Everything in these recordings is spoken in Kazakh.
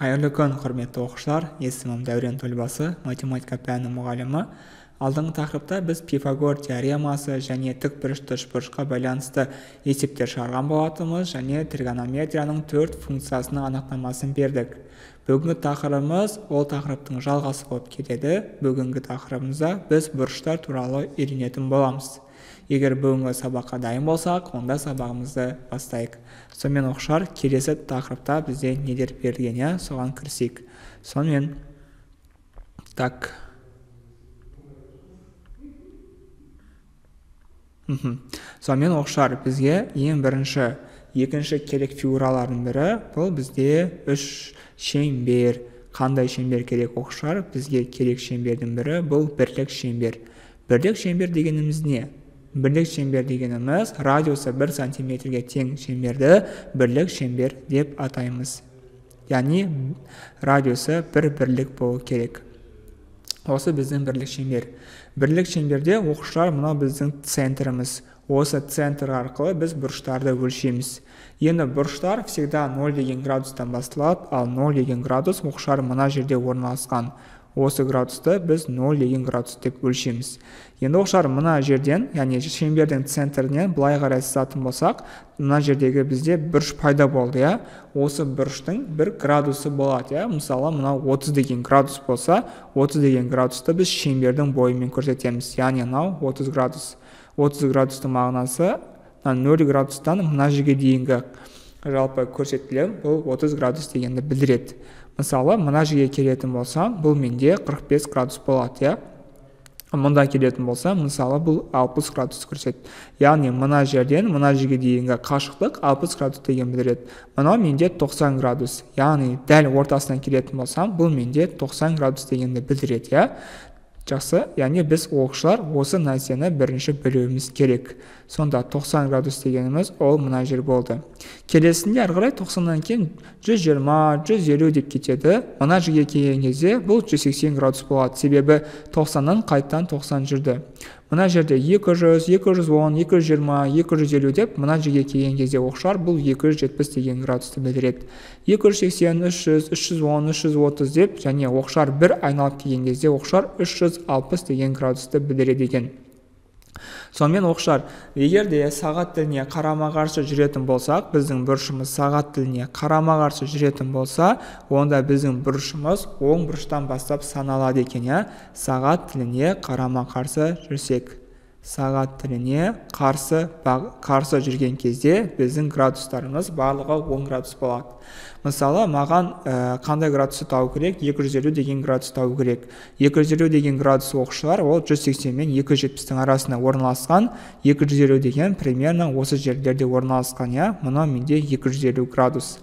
қайырлы күн құрметті оқушылар. Есімім дәурен төлбасы математика пәні мұғалімі. Алдыңғы тақырыпта біз пифагор теоремасы және тікбұрышты үшбұрышқа байланысты есептер шығарған болатынбыз және тригонометрияның төрт функциясының анықтамасын бердік. Бүгінгі тақырыбымыз ол тақырыптың жалғасы болып келеді. Бүгінгі тақырыбымызда біз бұрыштар туралы үйренетін боламыз. Егер бүгінгі сабаққа дайын болсақ онда сабағымызды бастайық. Сонымен оқушылар келесі тақырыпта бізде нелер берілген иә соған кірісейік. Сонымен так. Мхм. Сонымен оқушылар бізге ең бірінші екінші керек фигуралардың бірі бұл бізде үш шеңбер. Қандай шеңбер керек оқушылар? Бізге керек шеңбердің бірі бұл бірлік шеңбер. Бірлік шеңбер дегеніміз не? Бірлік шеңбер дегеніміз радиусы бір сантиметрге тең шеңберді бірлік шеңбер деп атаймыз яғни радиусы бір бірлік болу керек осы біздің бірлік шеңбер бірлік шеңберде оқушылар мынау біздің центріміз осы центр арқылы біз бұрыштарды өлшейміз енді бұрыштар всегда 0 деген градустан басталады ал 0 деген градус оқушылар мына жерде орналасқан осы градусты біз 0 деген градус деп өлшейміз. Енді оқушылар мына жерден яғни шеңбердің центрінен былай қарай сызатын болсақ мына жердегі бізде бұрыш пайда болды иә? Осы бұрыштың бір градусы болады иә? Мысалы мынау 30 деген градус болса 30 деген градусты біз шеңбердің бойымен көрсетеміз. Яғни мынау 30 градус. 30 градустың мағынасы нөл градустан мына жерге дейінгі. Жалпы көрсетілім бұл 30 градус дегенді білдіреді. Мысалы мына жерге келетін болсам бұл менде 45 градус болады иә? Мұнда келетін болса мысалы бұл 60 градус көрсетеді. Яғни мына жерден мына жерге дейінгі қашықтық 60 градус деген білдіреді. Мынау менде 90 градус. Яғни дәл ортасынан келетін болсам бұл менде 90 градус дегенді білдіреді иә? Жақсы яғни біз оқушылар осы нәрсені бірінші білуіміз керек. Сонда 90 градус дегеніміз ол мына жер болды. Келесінде ары қарай тоқсаннан кейін 120 150 деп кетеді. Мына жерге келген кезде бұл 180 градус болады. Себебі 90-нан қайтадан 90 жүрді. Мына жерде 200 210 220 250 деп мына жерге келген кезде оқушылар бұл 270 деген градусты білдіреді. 280 300 310 330 деп және оқушылар бір айналып келген кезде оқушылар 360 деген градусты білдіреді екен. Сонымен оқушылар егер де сағат тіліне қарама қарсы жүретін болсақ біздің бұрышымыз сағат тіліне қарама қарсы жүретін болса онда біздің бұрышымыз оң бұрыштан бастап саналады екен иә сағат тіліне қарама қарсы жүрсек. Сағат тіліне қарсы қарсы жүрген кезде біздің градустарымыз барлығы 10 градус болады. Мысалы маған ә, қандай градусты табу керек? 250 деген градус табу керек. 250 деген градус оқушылар ол 180 мен 270-тің арасында орналасқан. 250 деген примерно осы жерлерде орналасқан иә? Мынау менде 250 градус.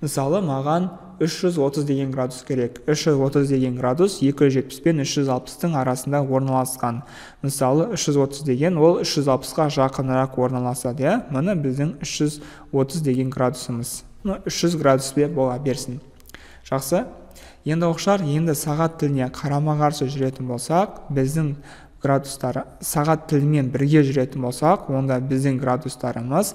Мысалы маған 330 деген градус керек. 330 деген градус 270 пен 360-тың арасында орналасқан. Мысалы 330 деген ол 360-қа жақынырақ орналасады иә? Міне біздің 330 деген градусымыз. 300 градус бола берсін. Жақсы. Енді оқушылар енді сағат тіліне қарама қарсы жүретін болсақ біздің градустары сағат тілімен бірге жүретін болсақ онда біздің градустарымыз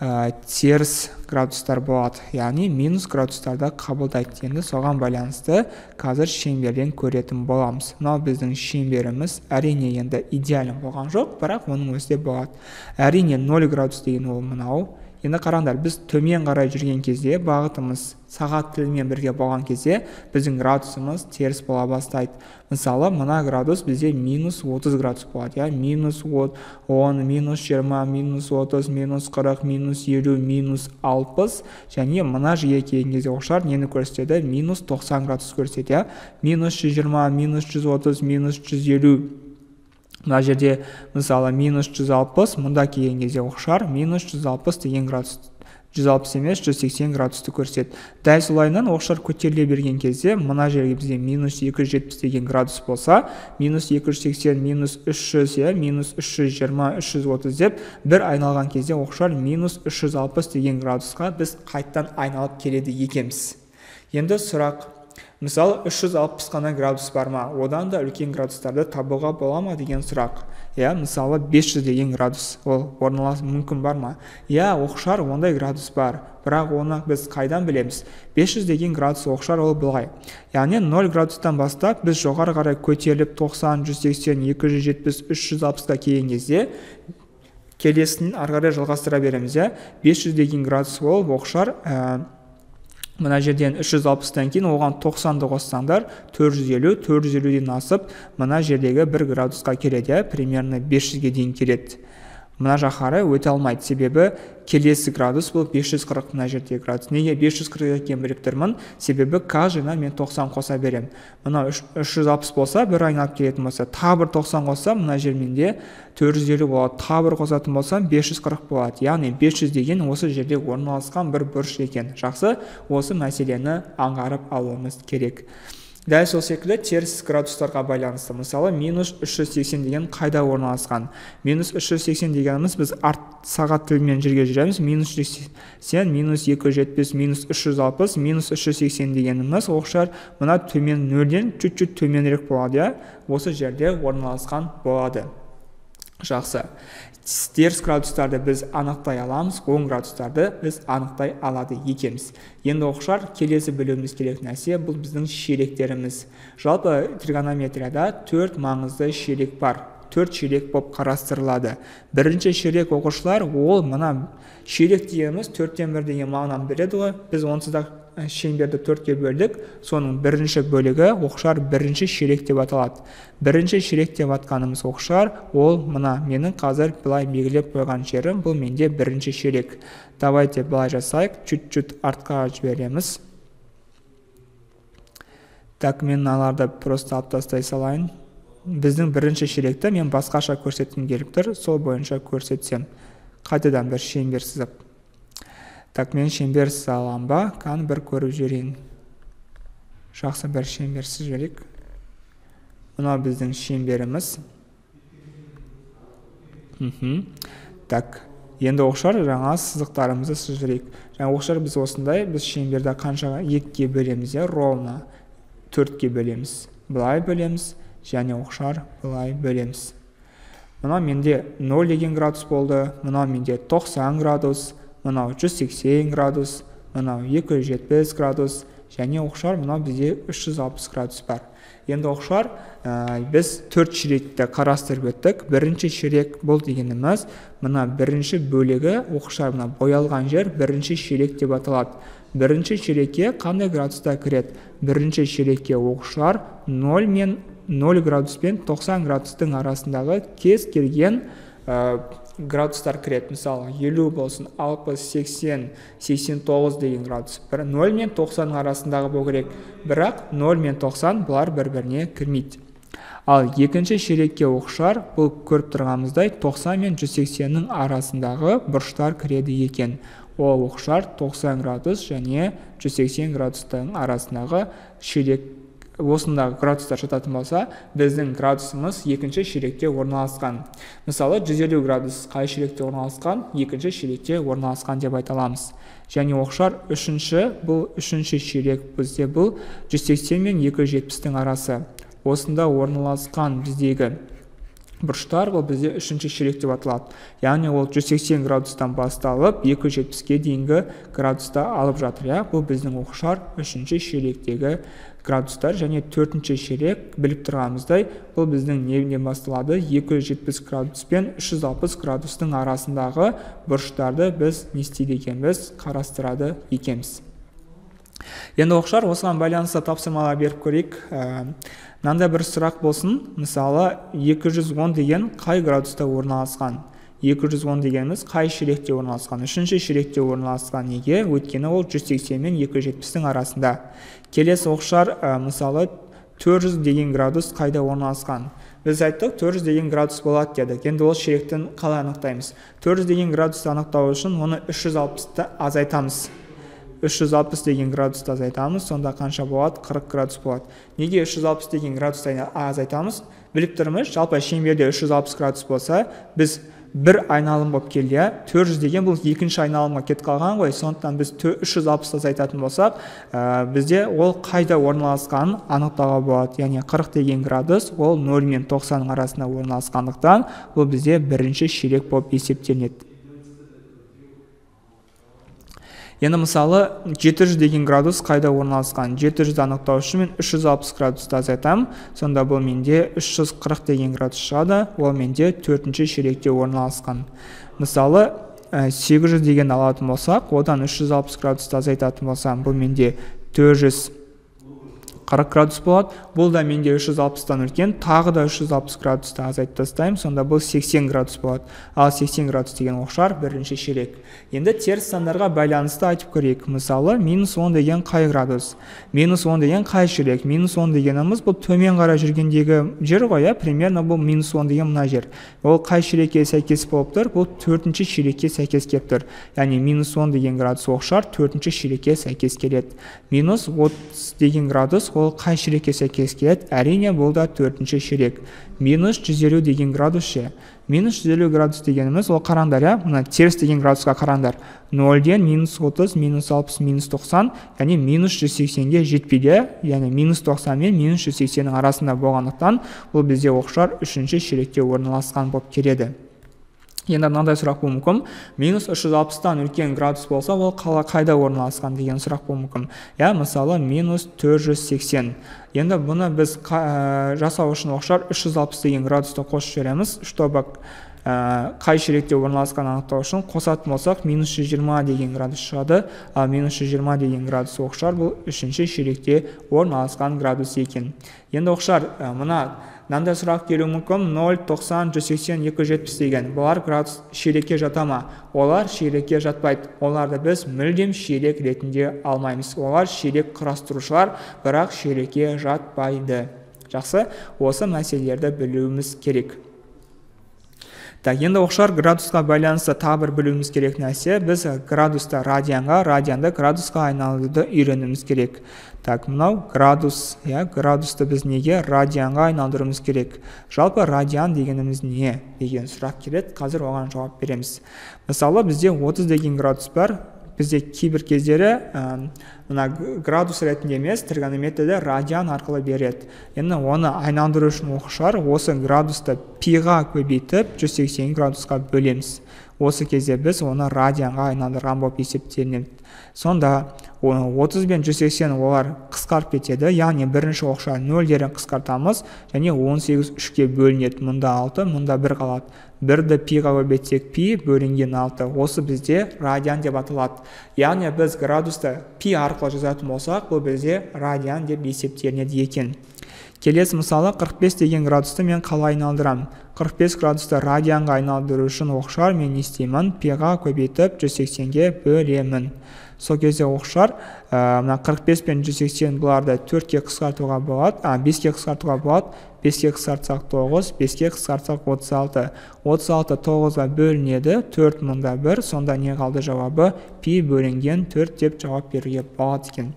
ә, теріс градустар болады яғни минус градустарды қабылдайды енді соған байланысты қазір шеңберден көретін боламыз. Мынау біздің шеңберіміз әрине енді идеально болған жоқ бірақ оның өзі де болады әрине 0 градус деген ол мынау. Енді қараңдар біз төмен қарай жүрген кезде бағытымыз сағат тілімен бірге болған кезде біздің градусымыз теріс бола бастайды. Мысалы мына градус бізде минус 30 градус болады иә? Минус 10 минус 20 минус 30 минус 40 минус 50 минус 60 және мына жерге келген кезде оқушылар нені көрсетеді? Минус 90 градус көрсетеді иә? Минус 120 минус 130 минус 150 мына жерде мысалы минус 160 мұнда келген кезде оқушылар минус 160 деген градус 160 емес 180 градусты көрсетеді дәл солайынан оқушылар көтеріле берген кезде мына жерге бізде минус 270 деген градус болса минус 280 минус 300 иә минус 320 330 деп бір айналған кезде оқушылар минус 360 деген градусқа біз қайтадан айналып келеді екенбіз. Енді сұрақ мысалы 360 қана градус бар ма? Одан да үлкен градустарды табуға бола ма деген сұрақ. Иә мысалы 500 деген градус ол орналасу мүмкін бар ма? Иә оқшар ондай градус бар. Бірақ оны біз қайдан білеміз? 500 деген градус оқшар ол былай. Яғни 0 градустан бастап біз жоғары қарай көтеріліп 90 180 270 360-қа келген кезде келесін ары қарай жалғастыра береміз иә? 500 деген градус ол оқшар ә, мына жерден 360-тан кейін оған 90-ды қоссаңдар 450 450-ден асып мына жердегі 1 градусқа келеді иә примерно 500-ге дейін келеді. Мына жаққа өте алмайды. Себебі келесі градус бұл 540 мына жердегі градус. Неге 540 екенін біліп тұрмын. Себебі каждыйына мен 90 қоса беремін мынау 360 болса бір айналып келетін болса тағы бір 90 қоссам мына жер менде 450 болады. Тағы бір қосатын болсам 540 болады. Яғни 500 деген осы жерде орналасқан бір бұрыш екен. Жақсы осы мәселені аңғарып алуымыз керек. Дәл сол секілді теріс градустарға байланысты. Мысалы минус 380 деген қайда орналасқан? Минус 380 дегеніміз біз арт сағат тілімен жерге жүреміз. Минус 380 минус 270 минус 360 минус 380 дегеніміз оқшар мына төмен нөлден чуть чуть төменірек болады иә? Осы жерде орналасқан болады. Жақсы. Теріс градустарды біз анықтай аламыз оң градустарды біз анықтай алады екенбіз. Енді оқушылар келесі білуіміз керек нәрсе бұл біздің шелектеріміз. Жалпы тригонометрияда төрт маңызды шелек бар. Төрт шелек болып қарастырылады. Бірінші шелек оқушылар ол мына шелек дегеніміз төрттен бір деген мағынаны береді ғой. Біз онсыз да шеңберді төртке бөлдік соның бірінші бөлігі оқшар бірінші ширек деп аталады. Бірінші ширек деп атқанымыз оқшар. Ол мына менің қазір былай белгілеп қойған жерім бұл менде бірінші ширек. Давайте былай жасайық. Чуть чуть артқа жібереміз. Так мен мыналарды просто алып тастай салайын. Біздің бірінші ширекті мен басқаша көрсеткім келіп тұр. Сол бойынша көрсетсем. Қайтадан бір шеңбер сызып. Так мен шеңбер салам ба? Кәні бір көріп жіберейін жақсы бір шеңбер сызып жіберейік мынау біздің шеңберіміз. Мхм. Так енді оқшар жаңа сызықтарымызды сызып жіберейік жаңа оқшар біз осындай біз шеңберді қаншаға? Екіге бөлеміз иә? Ровно төртке бөлеміз. Былай бөлеміз және оқшар былай бөлеміз. Мынау менде 0 деген градус болды мынау менде 90 градус мынау 180 градус мынау 270 градус және оқшар мынау бізде 360 градус бар. Енді оқшар біз төрт ширекті қарастырып өттік. Бірінші ширек бұл дегеніміз мына бірінші бөлігі оқшар мына боялған жер бірінші ширек деп аталады. Бірінші ширекке қандай градуста кіреді? Бірінші ширекке оқшар 0 мен 0 градус пен 90 градустың арасындағы кез келген градустар кіреді мысалы елу болсын алпыс сексен сексен тоғыз деген градус. Бір нөл мен тоқсанның арасындағы болу керек. Бірақ нөл мен тоқсан бұлар бір біріне кірмейді. Ал екінші ширекке оқшар бұл көріп тұрғанымыздай 90 мен 180-нің арасындағы бұрыштар кіреді екен. Ол оқшар 90 градус және 180 градустың арасындағы ширек осындағы градустар жататын болса біздің градусымыз екінші ширекте орналасқан. Мысалы 150 градус қай ширекте орналасқан? Екінші ширекте орналасқан деп айта аламыз. Және оқшар үшінші бұл үшінші ширек бізде бұл 180 мен 270-тің арасы. Осында орналасқан біздегі бұрыштар бұл бізде үшінші ширек деп аталады. Яғни ол 180 градустан басталып 270-ке дейінгі градуста алып жатыр. Иә бұл біздің оқшар үшінші ширектегі градустар және төртінші ширек біліп тұрғанымыздай бұл біздің неден басталады? 270 градус пен 360 градустың арасындағы бұрыштарды біз не істейді екенбіз? Қарастырады екенбіз. Енді оқушылар осыған байланысты тапсырмалар беріп көрейік. Ә, мынандай бір сұрақ болсын. Мысалы 210 деген қай градуста орналасқан? 210 дегеніміз қай ширекте орналасқан? Үшінші ширекте орналасқан неге? Өйткені ол 180 мен 270-тің арасында. Келесі оқшар ә, мысалы 400 деген градус қайда орналасқан? Біз айттық 400 деген градус болады дедік. Енді ол ширектен қалай анықтаймыз? 400 деген градусты анықтау үшін оны 360-ты азайтамыз. 360 деген градусты азайтамыз сонда қанша болады 40 градус болады неге 360 деген градусты азайтамыз біліп тұрмыз жалпы шеңберде 360 градус болса біз бір айналым болып келді иә төрт жүз деген бұл екінші айналымға кетіп қалған ғой сондықтан біз үш жүз алпысты айтатын болсақ ә, бізде ол қайда орналасқанын анықтауға болады яғни қырық деген градус ол нөл мен тоқсанның арасында орналасқандықтан бұл бізде бірінші ширек болып есептелінеді енді мысалы 700 деген градус қайда орналасқан? 700 анықтау үшін мен 360 градусты азайтамын. Сонда бұл менде 340 деген градус шығады. Ол менде төртінші ширекте орналасқан. Мысалы 800 деген алатын болсақ одан 360 градусты азайтатын болсам бұл менде 400 40 градус болады. Бұл да менде 360-тан үлкен тағы да 360 градусты азайтып тастаймын. Сонда бұл 80 градус болады. Ал 80 градус деген оқшар бірінші ширек. Енді теріс сандарға байланысты айтып көрейік. Мысалы минус 10 деген қай градус? Минус 10 деген қай ширек? Минус 10 дегеніміз бұл төмен қарай жүргендегі жер ғой иә? Примерно бұл минус 10 деген мына жер. Ол қай ширекке сәйкес болып тұр? Бұл төртінші ширекке сәйкес келіп тұр. Яғни минус 10 деген градус оқшар төртінші ширекке сәйкес келеді. Минус 30 деген градус ол қай ширекке сәйкес келеді әрине бұл да төртінші ширек. Минус 150 деген градус ше? Минус 150 градус дегеніміз ол қараңдар иә? Мына теріс деген градусқа қараңдар. Нөлден минус 30 минус 60 минус 90 яғни минус 180-ге жетпейді яғни минус 90 мен минус 180-нің арасында болғандықтан бұл бізде оқшар үшінші ширекте орналасқан болып келеді. Енді мынандай сұрақ болуы мүмкін. Минус үш жүз алпыстан үлкен градус болса ол қала қайда орналасқан деген сұрақ болуы мүмкін. Иә мысалы минус төрт жүз сексен. Енді бұны біз ә, жасау үшін оқшар 360 деген градусты қосып жібереміз чтобы ә, қай ширекте орналасқанын анықтау үшін. Қосатын болсақ минус 120 деген градус шығады ал минус 120 деген градус оқшар бұл үшінші ширекте орналасқан градус екен. Енді оқшар ә, мына мынандай сұрақ келуі мүмкін нөл тоқсан жүз сексен екі жүз жетпіс деген. Бұлар градус ширекке жата ма? Олар ширекке жатпайды. Оларды біз мүлдем ширек ретінде алмаймыз. Олар ширек құрастырушылар бірақ ширекке жатпайды. Жақсы осы мәселелерді білуіміз керек. Так енді оқшар градусқа байланысты тағы бір білуіміз керек нәрсе. Біз градусты радианға радианды градусқа айналдыруды үйренуіміз керек. Так мынау градус иә градусты біз неге? Радианға айналдыруымыз керек. Жалпы радиан дегеніміз не? деген сұрақ келеді. Қазір оған жауап береміз. Мысалы бізде 30 деген градус бар. Бізде кейбір кездері мына градус ретінде емес тригонометрияда радиан арқылы береді. Енді оны айналдыру үшін оқушылар осы градусты пиға көбейтіп 180 градусқа бөлеміз. Осы кезде біз оны радианға айналдырған болып есептелінеді. Сонда 30 бен 180 олар қысқарып кетеді. Яғни бірінші оқша нөлдерін қысқартамыз және 18 үшке бөлінеді. Мұнда 6 мұнда 1 қалады. Бірді пиға көбейтсек пи бөлінген 6 осы бізде радиан деп аталады. Яғни біз градусты пи арқылы жазатын болсақ бұл бізде радиан деп есептелінеді екен. Келесі мысалы 45 деген градусты мен қалай айналдырамын 45 градусты радианға айналдыру үшін оқшар мен не істеймін пиға көбейтіп 180-ге бөлемін. Сол кезде оқушылар ә, мына қырық бес пен жүз сексен бұларды төртке қысқартуға болады. А беске қысқартуға болады. Беске қысқартсақ тоғыз беске қысқартсақ отыз алты. отыз алты тоғызға бөлінеді төрт мыңда бір. Сонда не қалды жауабы? Пи бөлінген төрт деп жауап беруге болады екен.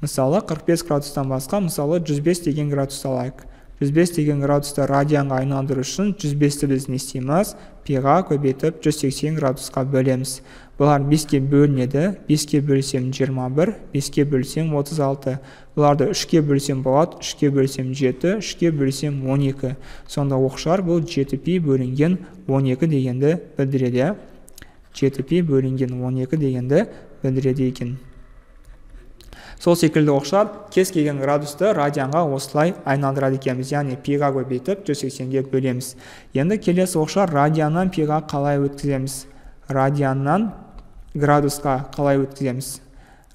Мысалы 45 градустан басқа мысалы 105 деген градусты алайық. 105 деген градусты радианға айналдыру үшін 105-ті біз не істейміз? Пиға көбейтіп 180 градусқа бөлеміз. Бұлар беске бөлінеді беске бөлсем 21 беске бөлсем 36 бұларды үшке бөлсем болады үшке бөлсем 7 үшке бөлсем 12 сонда оқшар бұл 7 пи бөлінген 12 дегенді білдіреді. Иә 7 пи бөлінген 12 дегенді білдіреді екен. Сол секілді оқшар кез келген градусты радианға осылай айналдырады екенбіз. Яғни пиға көбейтіп 180-ге бөлеміз. Енді келесі оқшар радианнан пиға қалай өткіземіз? Радианнан градусқа қалай өткіземіз?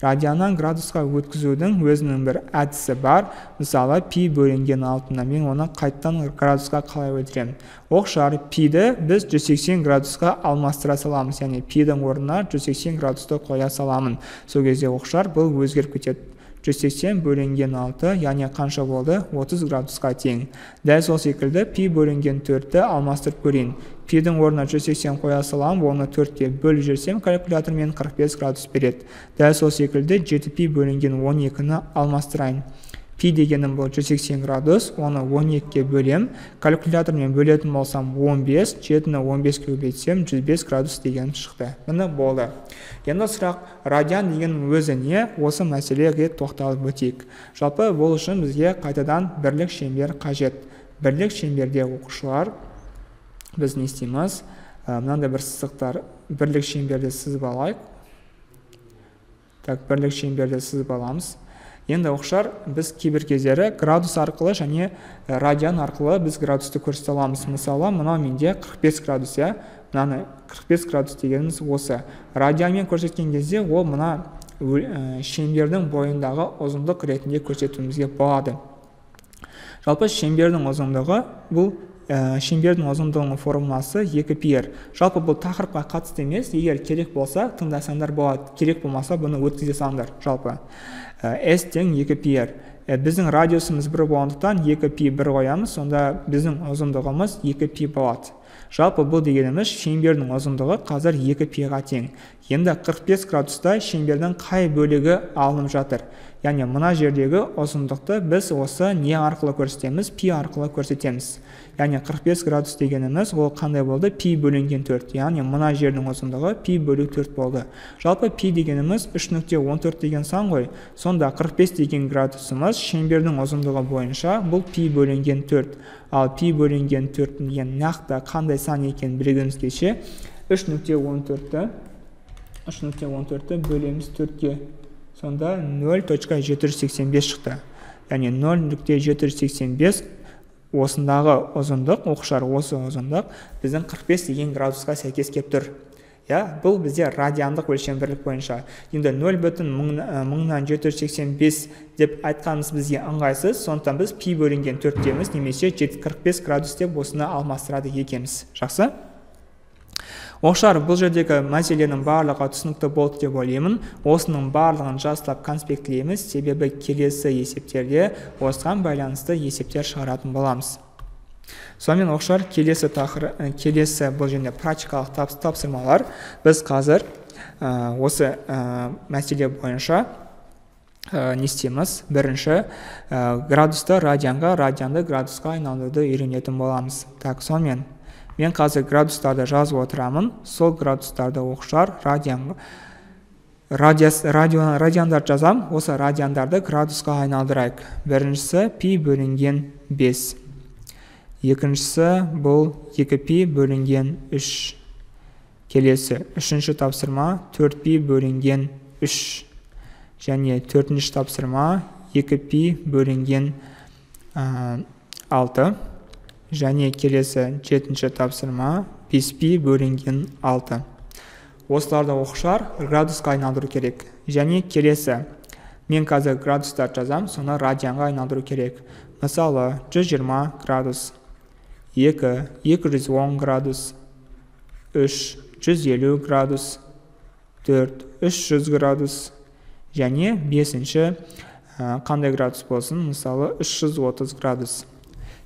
Радианнан градусқа өткізудің өзінің бір әдісі бар. Мысалы пи бөлінген алтына мен оны қайтадан градусқа қалай өлтіремін? Оқшар пиді біз 180 градусқа алмастыра саламыз. Яғни пидің орнына 180 градусты қоя саламын. Сол кезде оқшар бұл өзгеріп кетеді. 180 бөлінген 6 яғни қанша болды? 30 градусқа тең. Дәл сол секілді пи бөлінген 4-ті алмастырып көрейін. Пидің орнына 180 қоя саламын оны төртке бөліп жіберсем калькулятормен 45 градус береді. Дәл сол секілді 7 пи бөлінген 12-ні алмастырайын. Пи дегенім бұл 180 градус оны 12-ге бөлем. Калькулятормен бөлетін болсам 15 жетіні 15-ге көбейтсем 105 градус деген шықты. Міне болды. Енді сұрақ радиан деген өзі не? Осы мәселеге тоқталып өтейік. Жалпы бұл үшін бізге қайтадан бірлік шеңбер қажет. Бірлік шеңберде оқушылар біз не істейміз? Мынандай бір сызықтар бірлік шеңберді сызып алайық. Так бірлік шеңберді сызып аламыз. Енді оқушылар біз кейбір кездері градус арқылы және радиан арқылы біз градусты көрсете аламыз. Мысалы мынау менде 45 градус иә? Мынаны 45 градус дегеніміз осы. Радианмен көрсеткен кезде ол мына шеңбердің бойындағы ұзындық ретінде көрсетуімізге болады. Жалпы шеңбердің ұзындығы бұл шеңбердің ұзындығының формуласы 2 пи жалпы бұл тақырыпқа қатысты емес егер керек болса тыңдасаңдар болады. Керек болмаса бұны өткізе салыңдар жалпы. S тең 2 пи біздің радиусымыз бір болғандықтан 2 пи бір қоямыз сонда біздің ұзындығымыз 2 пи болады жалпы бұл дегеніміз шеңбердің ұзындығы қазір 2 пиға тең. Енді 45 градуста шеңбердің қай бөлігі алынып жатыр? Яғни мына жердегі ұзындықты біз осы не арқылы көрсетеміз? Пи арқылы көрсетеміз. Яғни 45 градус дегеніміз ол қандай болды? Пи бөлінген 4 яғни мына жердің ұзындығы пи бөлу 4 болды. Жалпы пи дегеніміз 3.14 деген сан ғой. Сонда 45 деген градусымыз шеңбердің ұзындығы бойынша бұл пи бөлінген 4 ал пи бөлінген 4 деген нақты қандай сан екенін білгіміз келсе 3.14-ті 3.14-ті бөлеміз 4-ге сонда 0.785 шықты. Яғни 0.785 осындағы ұзындық оқушылар осы ұзындық біздің 45 деген градусқа сәйкес келіп тұр. Иә бұл бізде радиандық өлшем бірлік бойынша. Енді нөл бүтін мыңнан жеті жүз сексен бес деп айтқанымыз бізге ыңғайсыз. Сондықтан біз пи бөлінген төрттеміз немесе қырық бес градус деп осыны алмастырады екенбіз. Жақсы? Оқушылар бұл жердегі мәселенің барлығы түсінікті болды деп ойлаймын. Осының барлығын жастап конспектлейміз себебі келесі есептерде осыған байланысты есептер шығаратын боламыз. Сонымен оқушылар келесі тақыр келесі бұл жерде практикалық тапсырмалар. Біз қазір ә, осы ә, мәселе бойынша ә, не істейміз? Бірінші ә, градусты радианға радианды градусқа айналдыруды үйренетін боламыз. Так сонымен мен қазір градустарды жазып отырамын. Сол градустарды оқушылар радиан радио, радиандарды жазамын осы радиандарды градусқа айналдырайық. Біріншісі пи бөлінген 5 екіншісі бұл 2 пи бөлінген 3 келесі. Үшінші тапсырма 4 пи бөлінген 3 және төртінші тапсырма 2 пи бөлінген 6 және келесі жетінші тапсырма 5 пи бөлінген 6 осыларды оқушылар градусқа айналдыру керек. Және келесі. Мен қазір градустар жазам соны радианға айналдыру керек. Мысалы 120 градус. 2 210 градус 3 150 градус 4 300 градус және бесінші қандай градус болсын? Мысалы 330 градус.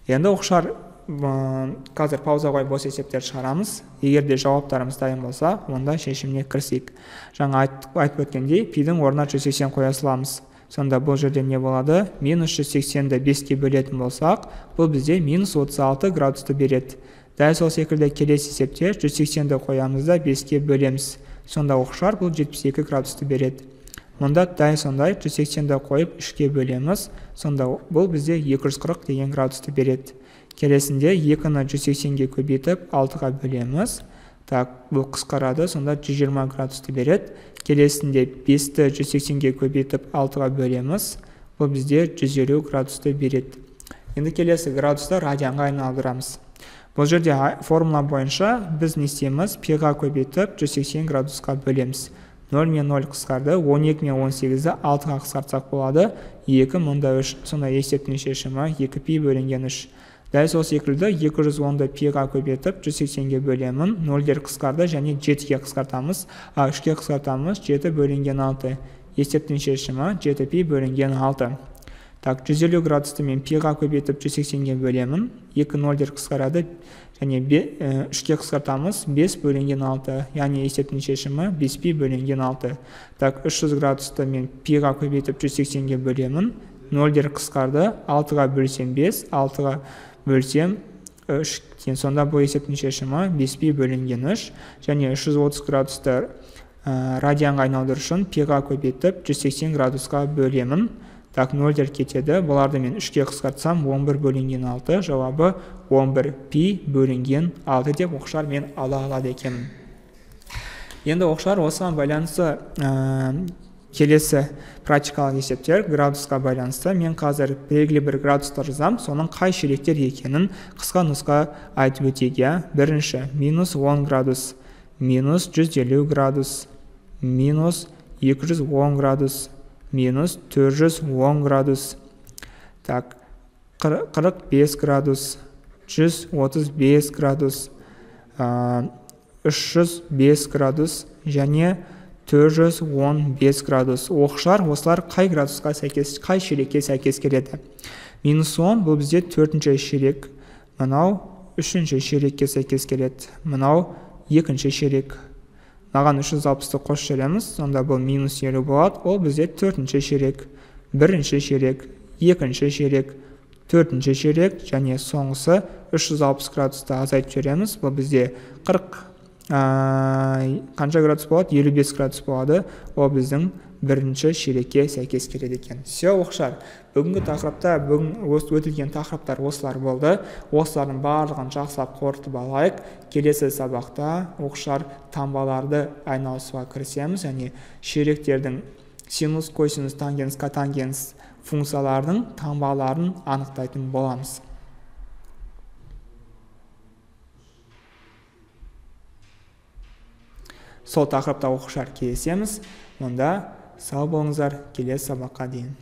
Енді оқушылар қазір пауза қойып бос есептерді шығарамыз. Егер де жауаптарымыз дайын болса онда шешіміне кірісейік жаңа айтып өткендей пидің орнына 180 қоя саламыз. Сонда бұл жерде не болады? Минус 180-ді беске бөлетін болсақ бұл бізде минус 36 градусты береді. Дәл сол секілді келесі есепте 180-ді қоямыз да беске бөлеміз. Сонда оқушылар бұл 72 градусты береді. Мұнда дәл сондай 180-ді қойып үшке бөлеміз сонда бұл бізде 240 деген градусты береді. Келесінде екіні жүз сексенге көбейтіп алтыға бөлеміз. Так бұл қысқарады сонда 120 градусты береді. Келесінде бесті жүз сексенге көбейтіп алтыға бөлеміз. Бұл бізде 150 градусты береді. Енді келесі градусты радианға айналдырамыз. Бұл жерде формула бойынша біз не істейміз? Пиға көбейтіп 180 градусқа бөлеміз. 0 мен 0 қысқарды 12 мен 18-ді 6-ға қысқартсақ болады. 2 мұнда 3 сонда есептің шешімі 2 пи бөлінген 3 дәл сол секілді 210-ды пиға көбейтіп 180-ге бөлемін. Нөлдер қысқарды және 7-ге қысқартамыз. А 3-ге қысқартамыз 7 бөлінген 6 есептің шешімі 7 пи бөлінген 6 так 150 градусты мен пиға көбейтіп 180-ге бөлемін. 2 нөлдер қысқарады және 3-ке қысқартамыз 5 бөлінген 6 яғни есептің шешімі 5 пи бөлінген 6 так 300 градусты мен пиға көбейтіп 180-ге бөлемін. Нөлдер қысқарды алтыға бөлсем бес алтыға бөлсем үш сонда бұл есептің шешімі бес пи бөлінген үш және үш жүз отыз градусты ә, радианға айналдыру үшін пиға көбейтіп 180 градусқа бөлемін. Так нөлдер кетеді. Бұларды мен үшке қысқартсам 11 бөлінген 6 жауабы 11 пи бөлінген 6 деп оқшар мен ала алады екенмін. Енді оқшар осыған байланысты ә, келесі практикалық есептер градусқа байланысты. Мен қазір белгілі бір градуста жазамын соның қай ширектер екенін қысқа нұсқа айтып өтейік иә? Бірінші минус 10 градус минус 150 градус минус 210 градус минус 410 градус. Так 45 градус 135 градус ә, 305 градус және 415 градус. Оқшар осылар қай градусқа сәйкес қай ширекке сәйкес келеді? Минус 10 бұл бізде төртінші ширек мынау үшінші ширекке сәйкес келеді мынау екінші ширек маған 360-ты қосып жібереміз сонда бұл минус елу болады. Ол бізде төртінші ширек бірінші ширек екінші ширек төртінші ширек және соңғысы 360 градусты азайтып жібереміз. Бұл бізде 40 қанша градус болады? 55 градус болады. Ол біздің бірінші ширекке сәйкес келеді екен. Все оқшар. Бүгінгі тақырыпта бүгін өтілген тақырыптар осылар болды. Осылардың барлығын жақсылап қорытып алайық. Келесі сабақта оқшар таңбаларды айналысуға кірісеміз және ширектердің синус косинус тангенс котангенс функцияларының таңбаларын анықтайтын боламыз. Сол тақырыпта оқушылар кездесеміз онда сау болыңыздар. Келесі сабаққа дейін.